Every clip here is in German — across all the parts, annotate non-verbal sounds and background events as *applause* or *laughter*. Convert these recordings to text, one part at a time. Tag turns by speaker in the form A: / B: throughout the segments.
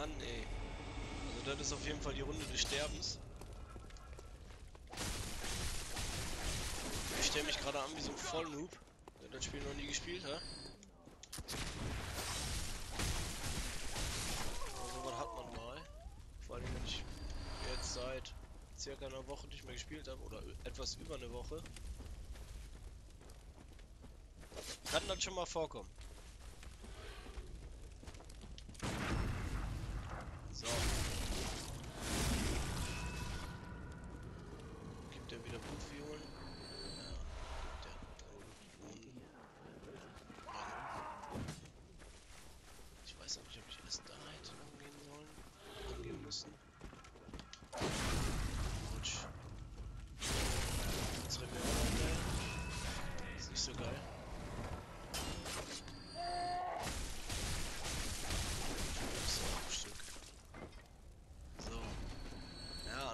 A: Mann, ey. Also das ist auf jeden Fall die Runde des Sterbens. Ich stelle mich gerade an wie so ein Vollnoob, der das Spiel noch nie gespielt hat. Also was hat man mal. Vor allem wenn ich jetzt seit circa einer Woche nicht mehr gespielt habe oder etwas über eine Woche. Kann das schon mal vorkommen. So.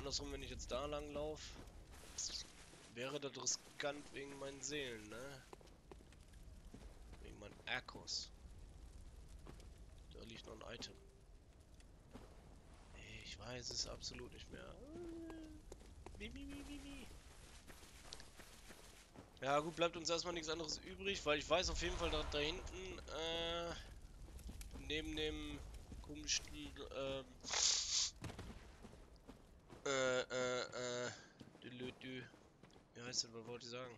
A: Andersrum, wenn ich jetzt da lang laufe, wäre das riskant wegen meinen Seelen, ne? Wegen meinen Akkus. Da liegt noch ein Item. Ich weiß es absolut nicht mehr. Mi. Ja gut, bleibt uns erstmal nichts anderes übrig, weil ich weiß auf jeden Fall, dass da hinten, äh, neben dem komischen, äh, äh, äh, dü, dü, wie heißt das, was wollte ich sagen?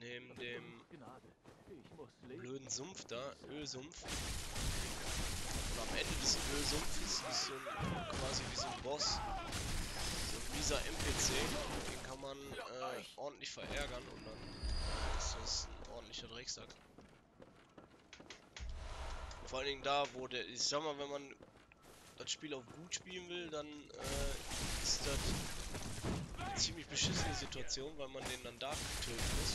A: Neben dem blöden Sumpf da, Ölsumpf. Und am Ende des Ölsumpfes ist so ein, quasi wie so ein Boss, so ein mieser NPC, den kann man äh, ordentlich verärgern und dann ist das ein ordentlicher Drecksack. Vor allen Dingen da, wo der, ich sag mal, wenn man das Spiel auf gut spielen will, dann äh, ist das eine ziemlich beschissene Situation, weil man den dann da töten muss.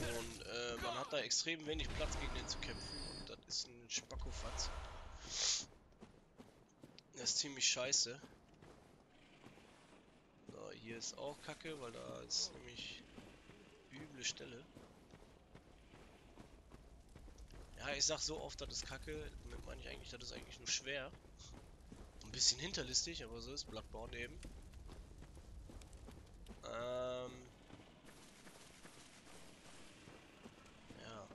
A: Und äh, man hat da extrem wenig Platz gegen den zu kämpfen und das ist ein Spackofatz. Das ist ziemlich scheiße. So, hier ist auch Kacke, weil da ist nämlich üble Stelle. Ja, ich sag so oft, das ist Kacke. Damit meine ich eigentlich, das ist eigentlich nur schwer. Ein bisschen hinterlistig, aber so ist Bloodborne eben. Ähm. Ja.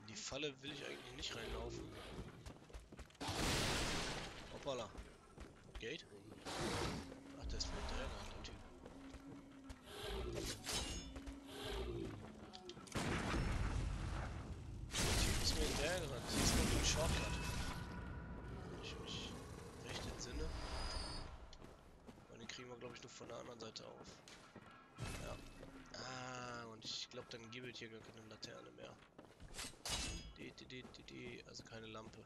A: In die Falle will ich eigentlich nicht reinlaufen. Hoppala. Gate? Ach, der ist mir hinterher ein Shortcut. Wenn ich mich recht entsinne. Und den kriegen wir, glaube ich, nur von der anderen Seite auf. Ja. Ah, und ich glaube, dann gibt es hier gar keine Laterne mehr. Die, die, die, die, die, also keine Lampe.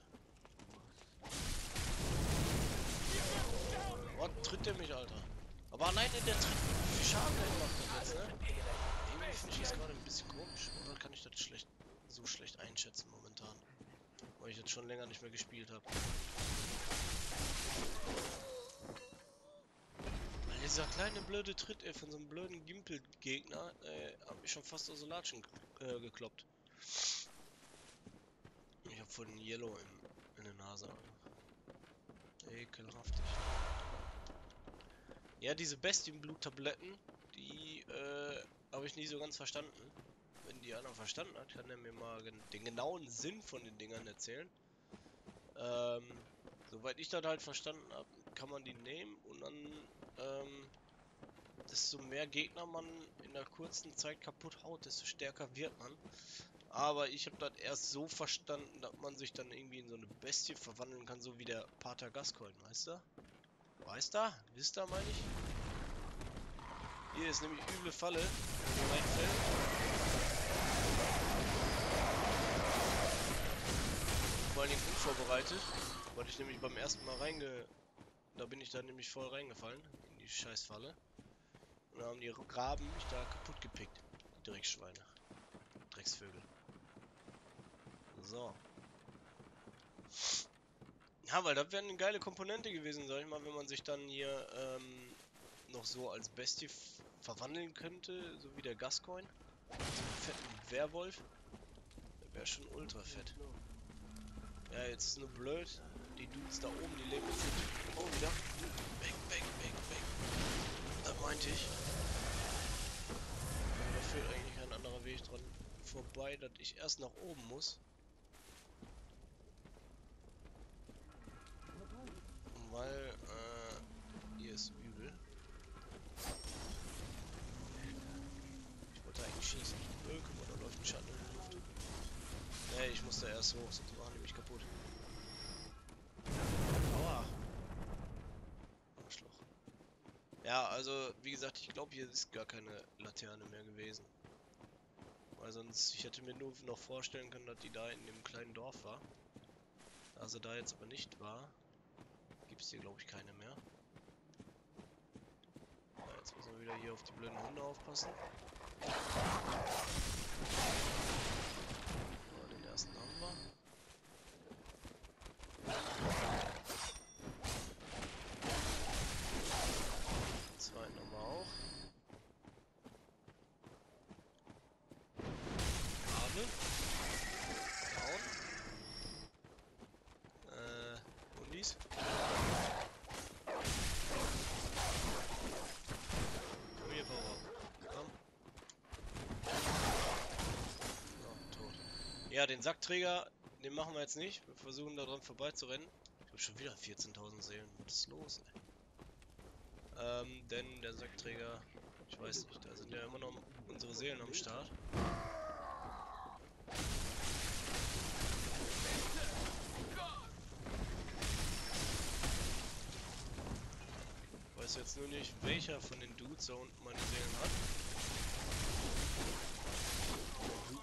A: Oh, tritt der mich, Alter. Aber nein, der tritt wie viel Schaden der macht das jetzt, ne? Irgendwie finde ich das gerade ein bisschen komisch. Oder kann ich das schlecht so schlecht einschätzen momentan? Weil ich jetzt schon länger nicht mehr gespielt habe. Dieser kleine blöde Tritt, ey, von so einem blöden Gimpel-Gegner, hat mich schon fast aus der Latschen äh, gekloppt. Ich hab voll den Yellow in, in der Nase. Ekelhaftig. Ja, diese Bestienblut-Tabletten, die äh, habe ich nie so ganz verstanden. Wenn die einer verstanden hat, kann er mir mal den genauen Sinn von den Dingern erzählen. Ähm, soweit ich das halt verstanden habe, kann man die nehmen und dann, ähm, desto mehr Gegner man in der kurzen Zeit kaputt haut, desto stärker wird man. Aber ich habe das erst so verstanden, dass man sich dann irgendwie in so eine Bestie verwandeln kann, so wie der Pater Gascoigne, weißt du? Weißt du? Wisst ihr, meine ich? Hier ist nämlich üble Falle, die reinfällt. Vor allen Dingen unvorbereitet, weil ich nämlich beim ersten Mal reinge... Da bin ich da nämlich voll reingefallen, in die Scheißfalle. Und da haben die Graben mich da kaputt gepickt. Die Drecksschweine. Drecksvögel. So. Ja, weil das wäre eine geile Komponente gewesen, sag ich mal, wenn man sich dann hier ähm, noch so als Bestie verwandeln könnte, so wie der Gascoin. So fetten Werwolf. Der wäre schon ultra fett. Ja, jetzt ist nur blöd. Die Dudes da oben, die leben jetzt. Oh, wieder. Weg, weg, weg, weg. Das meinte ich. Da führt eigentlich kein anderer Weg dran vorbei, dass ich erst nach oben muss. Weil, äh, hier ist eigentlich schießen. Mal, da läuft ein Schatten in der Luft. Nee, ich muss da erst hoch, sonst machen die mich kaputt. Aua. Arschloch. Ja, also, wie gesagt, ich glaube, hier ist gar keine Laterne mehr gewesen. Weil sonst, ich hätte mir nur noch vorstellen können, dass die da in dem kleinen Dorf war. Sie da jetzt aber nicht war, gibt es hier, glaube ich, keine mehr. Ja, jetzt müssen wir wieder hier auf die blöden Hunde aufpassen. So, den ersten haben wir. Den zweiten haben wir auch. Habe. Down. Äh, Hundis. Komm hier, Power. Komm. So, tot. Ja, den Sackträger, den machen wir jetzt nicht. Wir versuchen da dran vorbeizurennen. Ich habe schon wieder 14.000 Seelen. Was ist los, ey? Ähm, denn der Sackträger, ich weiß nicht, da sind ja immer noch unsere Seelen am Start. weiß jetzt nur nicht, welcher von den Dudes da unten meine Seelen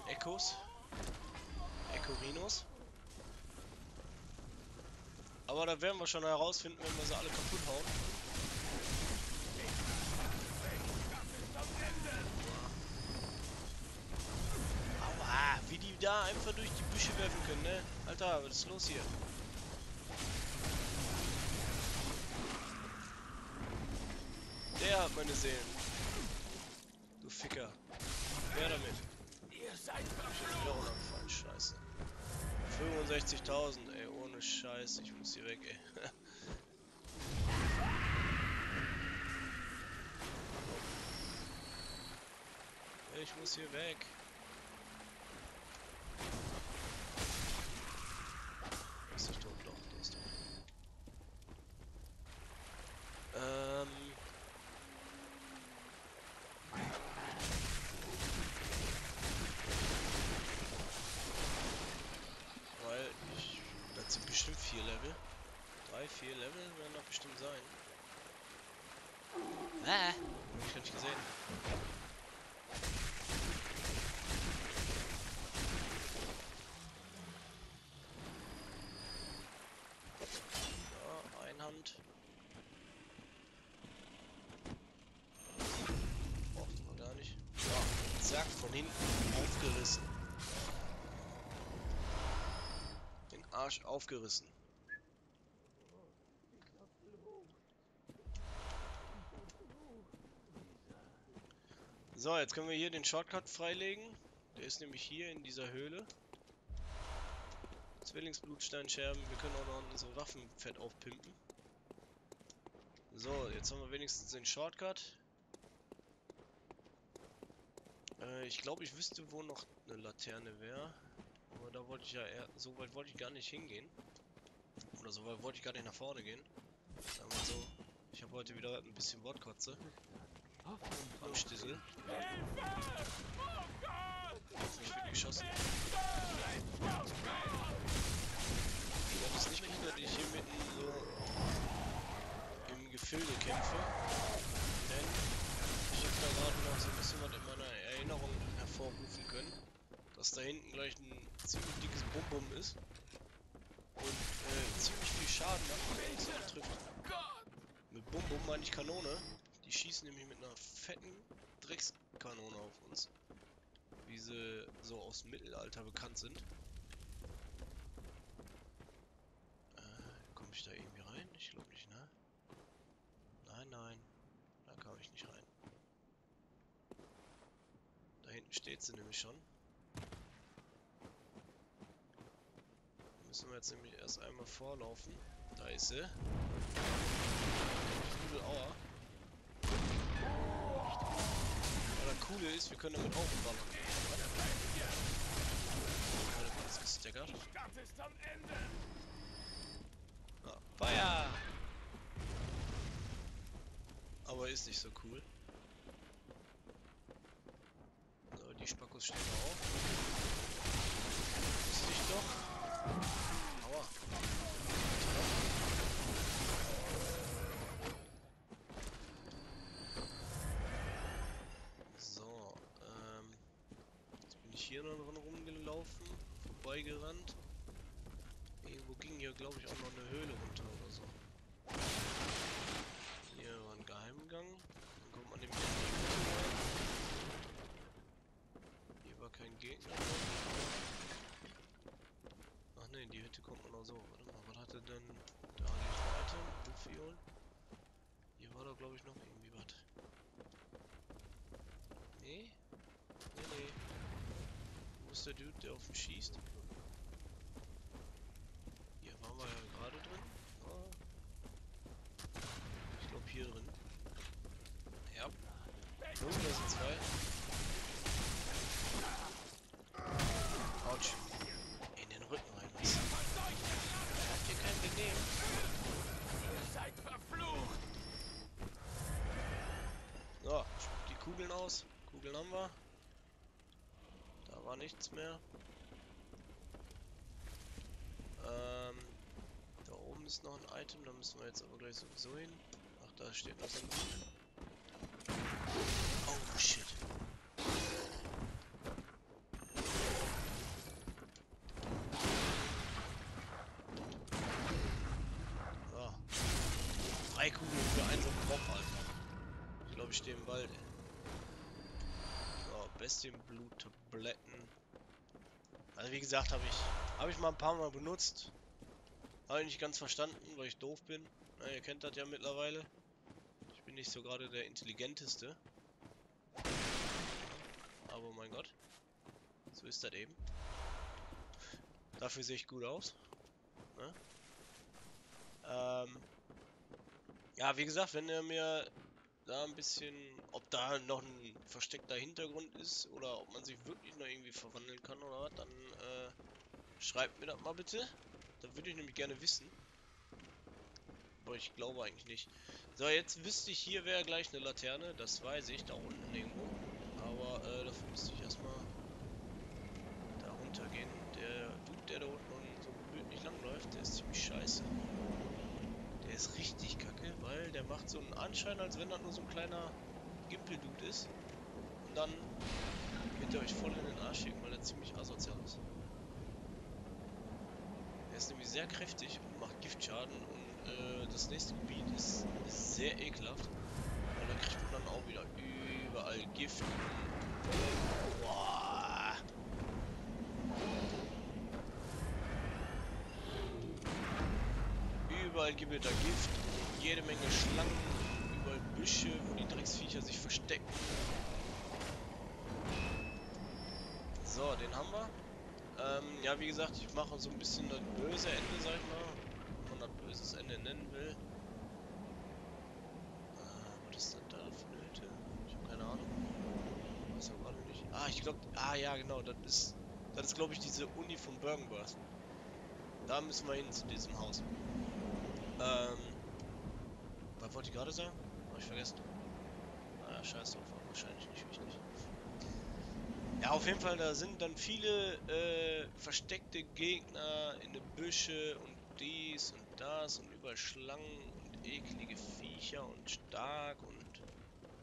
A: hat. Echos. Echorinos. Aber da werden wir schon herausfinden, wenn wir sie alle kaputt hauen. Aua, wie die da einfach durch die Büsche werfen können, ne? Alter, was ist los hier? Der hat meine Seelen. Du Ficker. Wer damit?
B: Ihr seid
A: runtergefallen, scheiße. 65.000, ey, ohne Scheiß. Ich muss hier weg, ey. *laughs* ich muss hier weg. Ist ist tot. Ähm... Weil ich. Das sind bestimmt vier Level. Drei, vier Level werden doch bestimmt sein. Ah! Hab ich gar nicht gesehen. Einhand. Brauchten wir gar nicht. Ja, zack, von hinten aufgerissen. Den Arsch aufgerissen. So, jetzt können wir hier den Shortcut freilegen. Der ist nämlich hier in dieser Höhle. Zwillingsblutsteinscherben. Wir können auch noch unsere Waffen fett aufpimpen. So, jetzt haben wir wenigstens den Shortcut. Äh, ich glaube, ich wüsste, wo noch eine Laterne wäre. Aber da wollte ich ja eher, so weit wollte ich gar nicht hingehen. Oder so weit wollte ich gar nicht nach vorne gehen. Sagen wir so. Ich habe heute wieder ein bisschen Wortkotze. Am Stissel. Nicht wirklich geschossen. Ich glaube es nicht gut, dass ich hier mitten so im Gefilde kämpfe. Denn ich habe da gerade noch so ein bisschen was in meiner Erinnerung hervorrufen können. Dass da hinten gleich ein ziemlich dickes Bum-Bum ist. Und äh, ziemlich viel Schaden macht, wenn so trifft. Mit Bum-Bum meine ich Kanone. Die schießen nämlich mit einer fetten Dreckskanone auf uns. Wie sie so aus dem Mittelalter bekannt sind. Äh, komme ich da irgendwie rein? Ich glaube nicht, ne? Nein. Da kam ich nicht rein. Da hinten steht sie nämlich schon. Da müssen wir jetzt nämlich erst einmal vorlaufen. Da ist sie. Aua. Aber das Coole ist, wir können damit auch ballern. Jetzt gestackert. Ah, Feuer! Aber ist nicht so cool. So, die Spackos stehen auf. Ist dich doch. Aua. So, ähm. Jetzt bin ich hier noch drin rumgelaufen, vorbeigerannt. Irgendwo ging hier, glaube ich, auch noch eine Höhle runter oder so. Geheimgang. Dann kommt man rein. Hier war kein Gegner. Ach ne, in die Hütte kommt man auch so. Warte mal, was hatte denn da die zweite? Luftviol? Hier war doch glaube ich noch irgendwie was. Nee? Nee, nee. Wo ist der Dude, der auf ihn schießt? Hier waren wir ja gerade drin. Ah. Ich glaube hier drin. Ja. Oh, da sind zwei. Autsch. In den Rücken rein. Was? Habt ihr kein Benehmen?
B: Seid verflucht!
A: So, spuck die Kugeln aus. Kugeln haben wir. Da war nichts mehr. Ähm, da oben ist noch ein Item, da müssen wir jetzt aber gleich sowieso hin. Ach, da steht noch so ein. Oh shit. So. Drei Kugeln für einen so einen Kopf, Alter. Ich glaube, ich stehe im Wald. ey. Bestienblut-Tabletten. Also wie gesagt, habe ich, habe ich mal ein paar Mal benutzt. Habe ich nicht ganz verstanden, weil ich doof bin. Na, ihr kennt das ja mittlerweile. Ich bin nicht so gerade der intelligenteste. Aber mein Gott. So ist das eben. Dafür sehe ich gut aus. Ne? Ähm, ja, wie gesagt, wenn ihr mir da ein bisschen, ob da noch ein versteckter Hintergrund ist oder ob man sich wirklich noch irgendwie verwandeln kann oder was, dann äh, schreibt mir das mal bitte. Da würde ich nämlich gerne wissen. Aber ich glaube eigentlich nicht. So, jetzt wüsste ich, hier wäre gleich eine Laterne. Das weiß ich, da unten irgendwo. Aber äh, dafür müsste ich erstmal da runtergehen. Der Dude, der da unten so gemütlich langläuft, der ist ziemlich scheiße. Der ist richtig kacke, weil der macht so einen Anschein, als wenn das nur so ein kleiner Gimpel-Dude ist. Und dann wird er euch voll in den Arsch schicken, weil er ziemlich asozial ist. Er ist nämlich sehr kräftig und macht Giftschaden und äh, das nächste Gebiet ist, ist sehr ekelhaft. Weil da kriegt man dann auch wieder überall Gift. Boah. Überall gibt es da Gift, jede Menge Schlangen, überall Büsche, wo die Drecksviecher sich verstecken. So, den haben wir. Ähm, ja, wie gesagt, ich mache so ein bisschen das böse Ende, sag ich mal. Wenn man das böses Ende nennen will. Äh, was ist denn da für eine Hütte? Ich habe keine Ahnung. Weiß ja nicht. Ah, ich glaube, ah ja, genau, das ist, das ist glaube ich diese Uni von Bergenworth. Da müssen wir hin zu diesem Haus. Ähm, was wollte ich gerade sagen? Hab ich vergessen. Naja, scheiß drauf, wahrscheinlich nicht wichtig. Ja, auf jeden Fall, da sind dann viele äh, versteckte Gegner in den Büsche und dies und das und überall Schlangen und eklige Viecher und stark und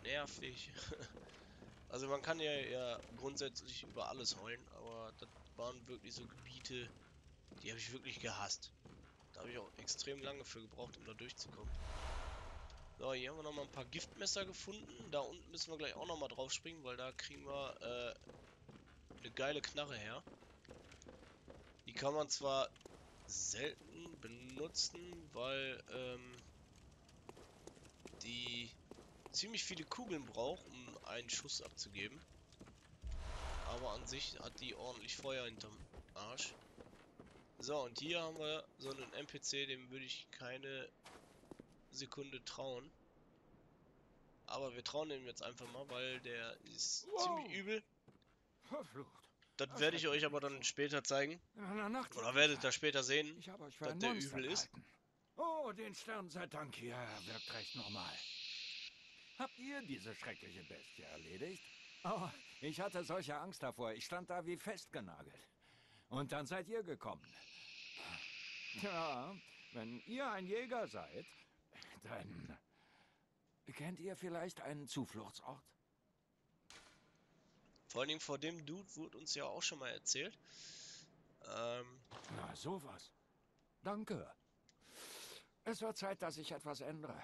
A: nervig. *laughs* also man kann ja, ja grundsätzlich über alles heulen, aber das waren wirklich so Gebiete, die habe ich wirklich gehasst. Da habe ich auch extrem lange für gebraucht, um da durchzukommen. So, hier haben wir nochmal ein paar Giftmesser gefunden. Da unten müssen wir gleich auch nochmal drauf springen, weil da kriegen wir äh, eine geile Knarre her. Die kann man zwar selten benutzen, weil ähm, die ziemlich viele Kugeln braucht, um einen Schuss abzugeben. Aber an sich hat die ordentlich Feuer hinterm Arsch. So, und hier haben wir so einen NPC, dem würde ich keine Sekunde trauen. Aber wir trauen dem jetzt einfach mal, weil der ist
B: Wow.
A: ziemlich übel.
B: Verflucht.
A: Das werde ich euch aber dann später zeigen. Oder werdet ihr später sehen.
B: Ich habe euch für
A: dass der übel ist?
B: Oh, den Stern sei Dank hier wirkt recht normal. Habt ihr diese schreckliche Bestie erledigt? Oh, ich hatte solche Angst davor. Ich stand da wie festgenagelt. Und dann seid ihr gekommen. Tja, wenn ihr ein Jäger seid, dann kennt ihr vielleicht einen Zufluchtsort?
A: Vor Dingen vor dem Dude wurde uns ja auch schon mal erzählt. Ähm,
B: Na, sowas. Danke. Es wird Zeit, dass ich etwas ändere.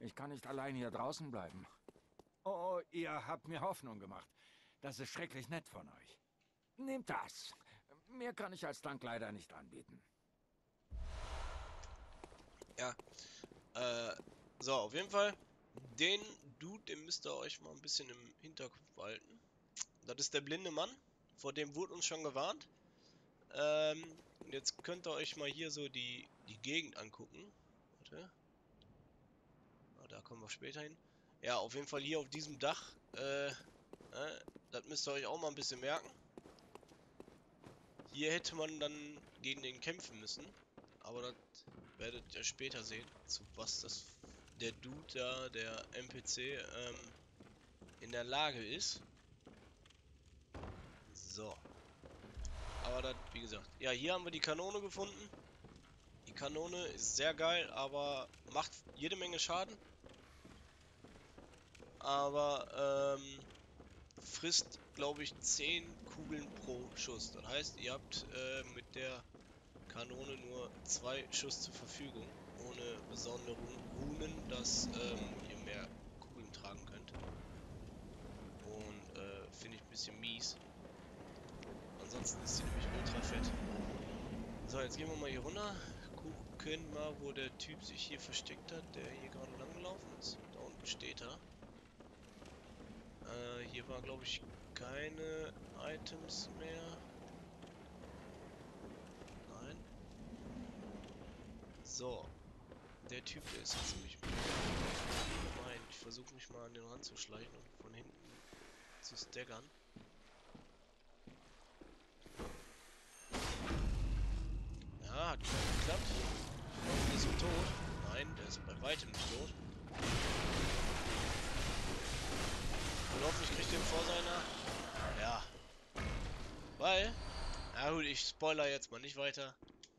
B: Ich kann nicht allein hier draußen bleiben. Oh, ihr habt mir Hoffnung gemacht. Das ist schrecklich nett von euch. Nehmt das. Mehr kann ich als Dank leider nicht anbieten.
A: äh, so, auf jeden Fall. Den Dude, den müsst ihr euch mal ein bisschen im Hinterkopf behalten. Das ist der blinde Mann. Vor dem wurde uns schon gewarnt. Ähm, jetzt könnt ihr euch mal hier so die, die Gegend angucken. Warte. Ah, da kommen wir später hin. Ja, auf jeden Fall hier auf diesem Dach. Äh, äh, das müsst ihr euch auch mal ein bisschen merken. Hier hätte man dann gegen den kämpfen müssen. Aber das werdet ihr später sehen, zu was das der Dude da, der NPC, ähm, in der Lage ist. So. Aber das, wie gesagt, ja, hier haben wir die Kanone gefunden. Die Kanone ist sehr geil, aber macht jede Menge Schaden. Aber, ähm, frisst, glaube ich, 10 Kugeln pro Schuss. Das heißt, ihr habt äh, mit der Kanone nur zwei Schuss zur Verfügung, ohne besondere Runen, dass ähm, ihr mehr Kugeln tragen könnt. Und äh, finde ich ein bisschen mies. Ansonsten ist sie nämlich ultra fett. So, jetzt gehen wir mal hier runter. Gucken mal, wo der Typ sich hier versteckt hat, der hier gerade lang gelaufen ist. Da unten steht er. Äh, hier war glaube ich keine Items mehr. Nein. So. Der Typ, der ist jetzt ziemlich gemein. Ich versuche mich mal an den Rand zu schleichen und von hinten zu staggern. Ja, hat geklappt. Der ist so tot. Nein, der ist bei weitem nicht tot. Und hoffentlich kriegt den vor seiner... Ja. Weil... Ja gut, ich spoiler jetzt mal nicht weiter.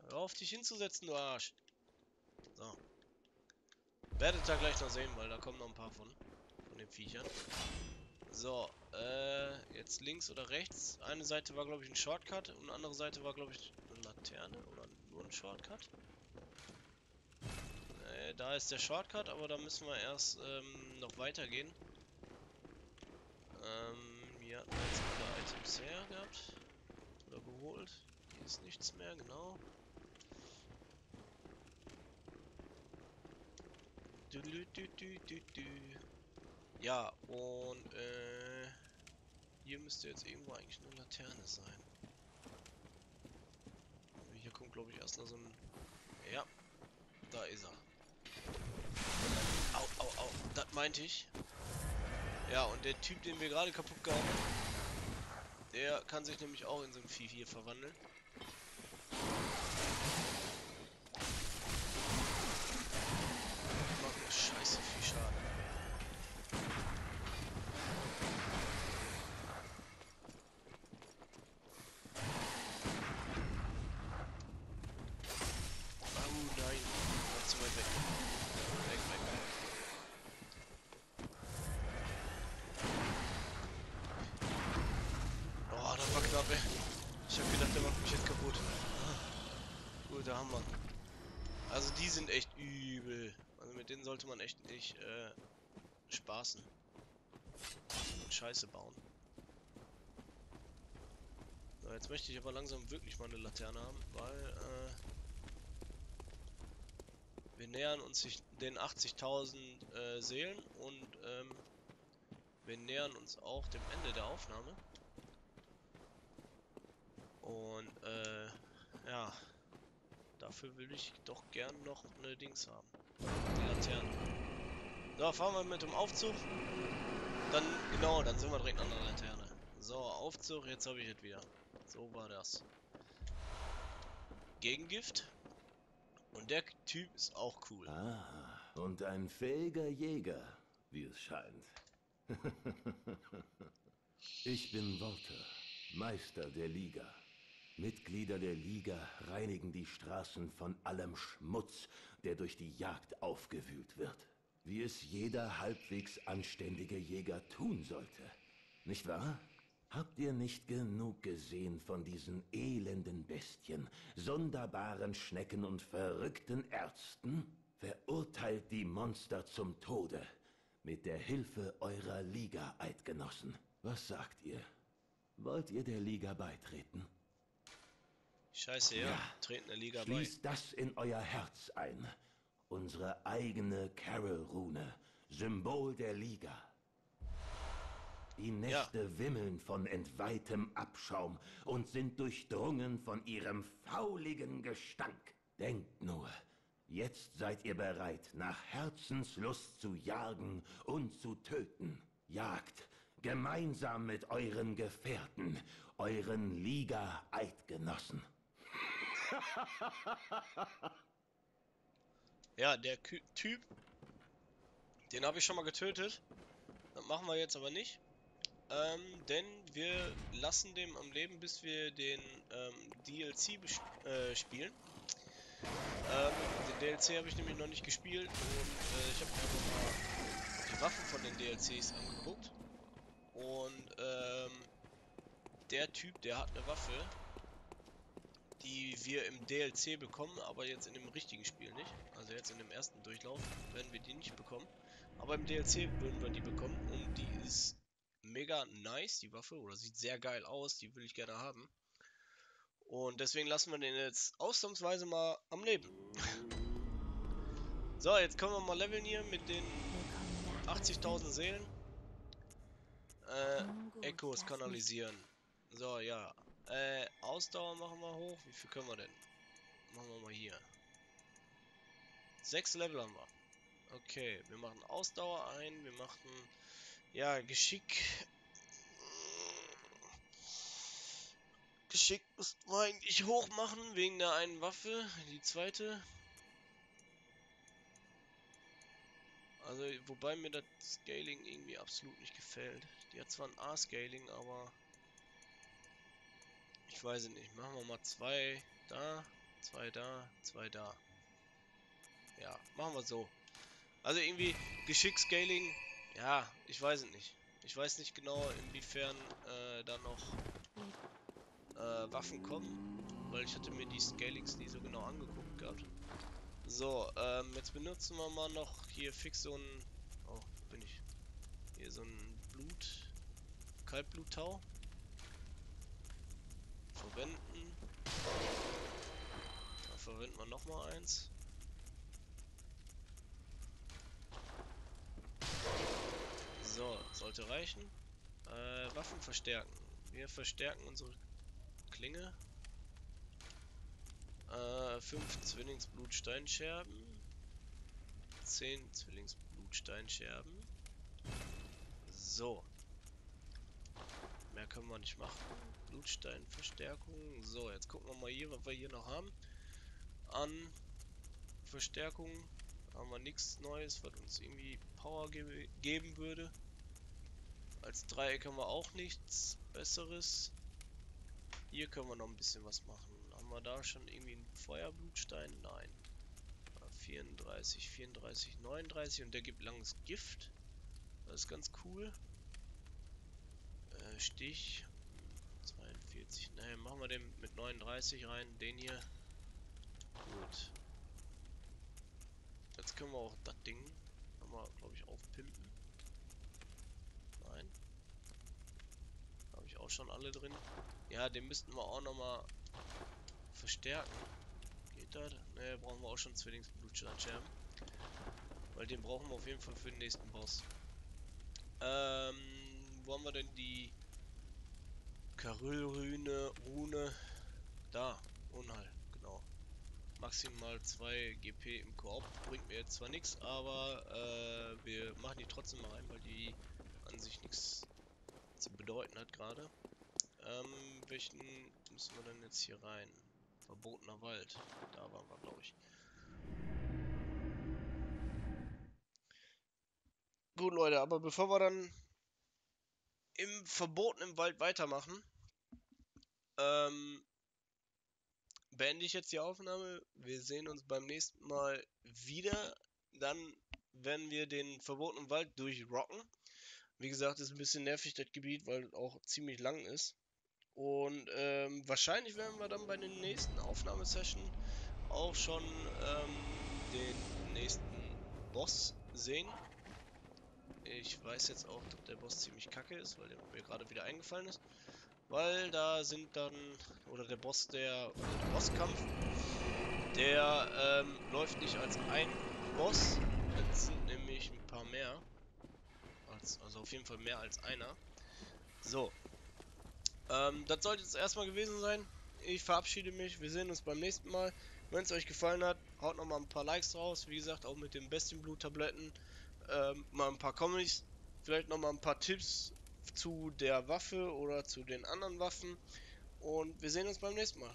A: Hör auf dich hinzusetzen, du Arsch. So. Werdet ihr gleich noch sehen, weil da kommen noch ein paar von. Von den Viechern. So, äh, jetzt links oder rechts. Eine Seite war, glaube ich, ein Shortcut und andere Seite war, glaube ich, eine Laterne oder nur ein Shortcut. Äh, da ist der Shortcut, aber da müssen wir erst ähm, noch weitergehen. Ähm, hier hatten wir jetzt alle Items her gehabt. Oder geholt. Hier ist nichts mehr, genau. Du, du, du. Ja, und äh, hier müsste jetzt irgendwo eigentlich eine Laterne sein. Glaube ich, erst noch so ein... Ja, da ist er. Au, au, au, das meinte ich. Ja, und der Typ, den wir gerade kaputt gehauen der kann sich nämlich auch in so ein Vieh hier verwandeln. Macht mir scheiße viel Schaden. Oh nein, war zu weit weg. Weg, weg, weg. Oh, das war knapp, ey. Ich hab gedacht, der macht mich jetzt kaputt. Ah. Gut, da haben wir. Also die sind echt übel. Also mit denen sollte man echt nicht äh, spaßen. Und Scheiße bauen. So, jetzt möchte ich aber langsam wirklich mal eine Laterne haben, weil äh, wir nähern uns den 80.000 äh, Seelen und ähm, wir nähern uns auch dem Ende der Aufnahme. Und, äh, ja. Dafür will ich doch gern noch eine Dings haben. Die Laterne. So, fahren wir mit dem Aufzug. Dann, genau, dann sind wir direkt an der Laterne. So, Aufzug, jetzt habe ich es wieder. So war das. Gegengift. Und der Typ ist auch cool.
C: Ah, und ein fähiger Jäger, wie es scheint. *laughs* ich bin Walter, Meister der Liga. Mitglieder der Liga reinigen die Straßen von allem Schmutz, der durch die Jagd aufgewühlt wird. Wie es jeder halbwegs anständige Jäger tun sollte. Nicht wahr? Habt ihr nicht genug gesehen von diesen elenden Bestien, sonderbaren Schnecken und verrückten Ärzten? Verurteilt die Monster zum Tode mit der Hilfe eurer Liga-Eidgenossen. Was sagt ihr? Wollt ihr der Liga beitreten?
A: Scheiße, ja. ja. Treten der Liga
C: Schließt bei. das in euer Herz ein. Unsere eigene Carol-Rune. Symbol der Liga. Die Nächte ja. wimmeln von entweihtem Abschaum und sind durchdrungen von ihrem fauligen Gestank. Denkt nur, jetzt seid ihr bereit, nach Herzenslust zu jagen und zu töten. Jagt gemeinsam mit euren Gefährten, euren Liga-Eidgenossen. *laughs*
A: ja, der Kü Typ, den habe ich schon mal getötet. Das machen wir jetzt aber nicht. Ähm, denn wir lassen dem am Leben, bis wir den ähm, DLC äh, spielen. Ähm, den DLC habe ich nämlich noch nicht gespielt und äh, ich habe mir einfach mal die Waffen von den DLCs angeguckt. Und ähm, der Typ, der hat eine Waffe, die wir im DLC bekommen, aber jetzt in dem richtigen Spiel nicht. Also jetzt in dem ersten Durchlauf werden wir die nicht bekommen. Aber im DLC würden wir die bekommen und die ist mega nice, die Waffe, oder sieht sehr geil aus, die will ich gerne haben. Und deswegen lassen wir den jetzt ausnahmsweise mal am Leben. so, jetzt können wir mal leveln hier mit den 80.000 Seelen. Äh, Echos kanalisieren. So, ja. Äh, Ausdauer machen wir hoch. Wie viel können wir denn? Machen wir mal hier. Sechs Level haben wir. Okay, wir machen Ausdauer ein. Wir machen ja, Geschick. Geschick müssten wir eigentlich hoch machen, wegen der einen Waffe. Die zweite. Also, wobei mir das Scaling irgendwie absolut nicht gefällt. Die hat zwar ein A-Scaling, aber... Ich weiß nicht. Machen wir mal zwei da, zwei da, zwei da. Ja, machen wir so. Also irgendwie Geschick-Scaling ja, ich weiß es nicht. Ich weiß nicht genau, inwiefern äh, da noch äh, Waffen kommen, weil ich hatte mir die Scalings nie so genau angeguckt gehabt. So, ähm, jetzt benutzen wir mal noch hier fix so ein... Oh, bin ich. Hier so ein Blut... Kaltbluttau. Verwenden. Da verwenden wir nochmal eins. So, sollte reichen. Äh, Waffen verstärken. Wir verstärken unsere Klinge. Äh, 5 Zwillingsblutsteinscherben. 10 Zwillingsblutsteinscherben. So. Mehr können wir nicht machen. Blutsteinverstärkung. So, jetzt gucken wir mal hier, was wir hier noch haben. An Verstärkung haben wir nichts Neues, was uns irgendwie Power ge geben würde. Als Dreieck haben wir auch nichts Besseres. Hier können wir noch ein bisschen was machen. Haben wir da schon irgendwie einen Feuerblutstein? Nein. 34, 34, 39 und der gibt langes Gift. Das ist ganz cool. Äh, Stich. 42. Naja, machen wir den mit 39 rein. Den hier. Gut. Jetzt können wir auch das Ding nochmal, glaube ich, aufpimpen. auch schon alle drin. Ja, den müssten wir auch nochmal verstärken. Geht das? Ne, brauchen wir auch schon Zwillingsblutsteinscherben. Weil den brauchen wir auf jeden Fall für den nächsten Boss. Ähm, wo haben wir denn die Karüllrüne, Rune? Da, Unheil, genau. Maximal 2 GP im Koop bringt mir jetzt zwar nichts, aber äh, wir machen die trotzdem mal rein, weil die an sich nichts zu bedeuten hat gerade. Ähm, welchen müssen wir denn jetzt hier rein? Verbotener Wald. Da waren wir, glaube ich. Gut, Leute, aber bevor wir dann im verbotenen Wald weitermachen, ähm, beende ich jetzt die Aufnahme. Wir sehen uns beim nächsten Mal wieder. Dann werden wir den verbotenen Wald durchrocken. Wie gesagt, ist ein bisschen nervig das Gebiet, weil auch ziemlich lang ist. Und ähm, wahrscheinlich werden wir dann bei den nächsten Aufnahmesession auch schon ähm, den nächsten Boss sehen. Ich weiß jetzt auch, dass der Boss ziemlich kacke ist, weil der mir gerade wieder eingefallen ist. Weil da sind dann, oder der Boss, der, der Bosskampf, der ähm, läuft nicht als ein Boss, es sind nämlich ein paar mehr. Als, also auf jeden Fall mehr als einer. So. Ähm, das sollte jetzt erstmal gewesen sein. Ich verabschiede mich. Wir sehen uns beim nächsten Mal. Wenn es euch gefallen hat, haut nochmal ein paar Likes raus. Wie gesagt, auch mit den Bestienblut-Tabletten ähm, mal ein paar Comics, vielleicht noch mal ein paar Tipps zu der Waffe oder zu den anderen Waffen. Und wir sehen uns beim nächsten Mal.